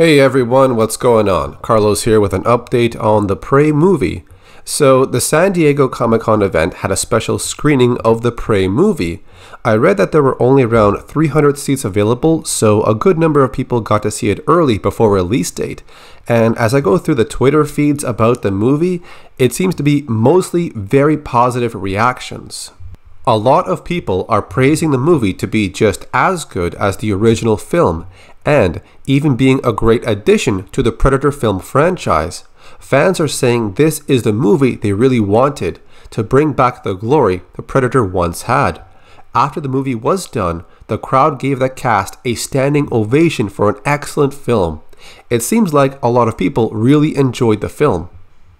Hey everyone, what's going on? Carlos here with an update on the Prey movie. So, the San Diego Comic Con event had a special screening of the Prey movie. I read that there were only around 300 seats available, so a good number of people got to see it early before release date. And as I go through the Twitter feeds about the movie, it seems to be mostly very positive reactions. A lot of people are praising the movie to be just as good as the original film, and even being a great addition to the Predator film franchise. Fans are saying this is the movie they really wanted to bring back the glory the Predator once had. After the movie was done, the crowd gave the cast a standing ovation for an excellent film. It seems like a lot of people really enjoyed the film.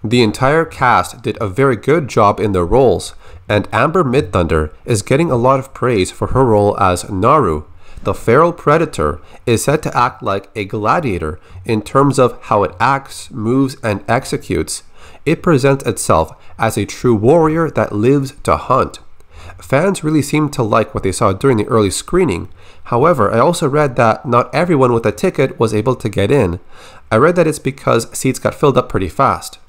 The entire cast did a very good job in their roles, and Amber Midthunder is getting a lot of praise for her role as Naru, the feral predator is said to act like a gladiator in terms of how it acts, moves, and executes. It presents itself as a true warrior that lives to hunt. Fans really seemed to like what they saw during the early screening. However, I also read that not everyone with a ticket was able to get in. I read that it's because seats got filled up pretty fast.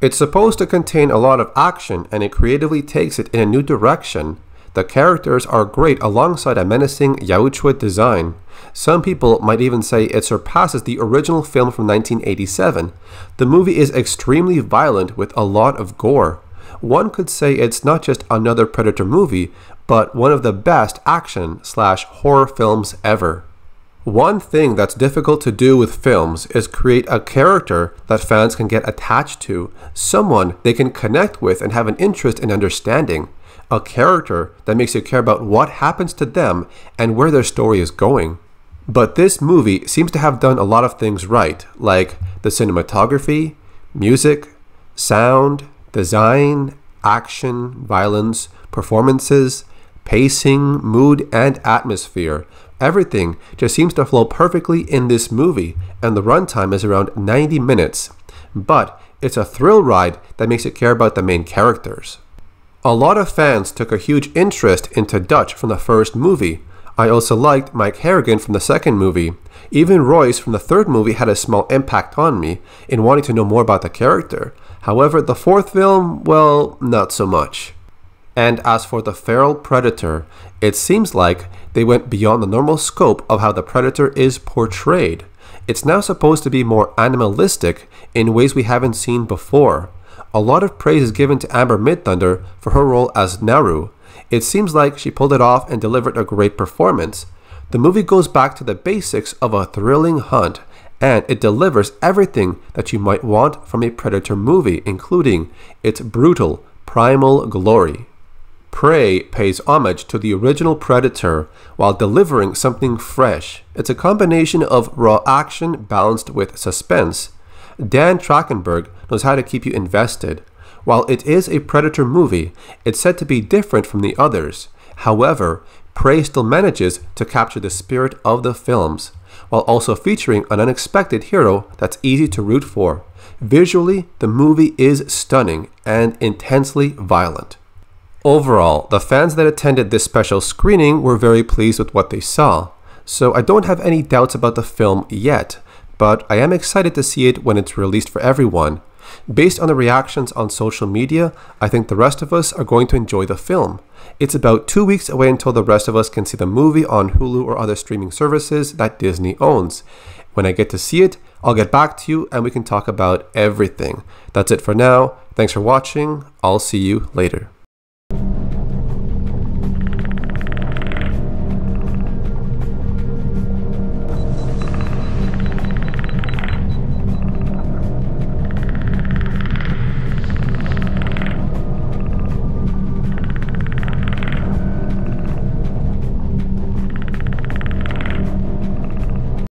It's supposed to contain a lot of action and it creatively takes it in a new direction. The characters are great alongside a menacing Yautja design. Some people might even say it surpasses the original film from 1987. The movie is extremely violent with a lot of gore. One could say it's not just another Predator movie, but one of the best action slash horror films ever. One thing that's difficult to do with films is create a character that fans can get attached to, someone they can connect with and have an interest in understanding a character that makes you care about what happens to them and where their story is going. But this movie seems to have done a lot of things right, like the cinematography, music, sound, design, action, violence, performances, pacing, mood, and atmosphere. Everything just seems to flow perfectly in this movie, and the runtime is around 90 minutes. But it's a thrill ride that makes you care about the main characters. A lot of fans took a huge interest into Dutch from the first movie. I also liked Mike Harrigan from the second movie. Even Royce from the third movie had a small impact on me in wanting to know more about the character. However, the fourth film, well, not so much. And as for the feral predator, it seems like they went beyond the normal scope of how the predator is portrayed. It's now supposed to be more animalistic in ways we haven't seen before. A lot of praise is given to Amber Midthunder for her role as Naru. It seems like she pulled it off and delivered a great performance. The movie goes back to the basics of a thrilling hunt, and it delivers everything that you might want from a Predator movie, including its brutal, primal glory. Prey pays homage to the original Predator while delivering something fresh. It's a combination of raw action balanced with suspense. Dan Trachtenberg knows how to keep you invested. While it is a Predator movie, it's said to be different from the others. However, Prey still manages to capture the spirit of the films, while also featuring an unexpected hero that's easy to root for. Visually, the movie is stunning and intensely violent. Overall, the fans that attended this special screening were very pleased with what they saw, so I don't have any doubts about the film yet, but I am excited to see it when it's released for everyone. Based on the reactions on social media, I think the rest of us are going to enjoy the film. It's about two weeks away until the rest of us can see the movie on Hulu or other streaming services that Disney owns. When I get to see it, I'll get back to you and we can talk about everything. That's it for now. Thanks for watching. I'll see you later.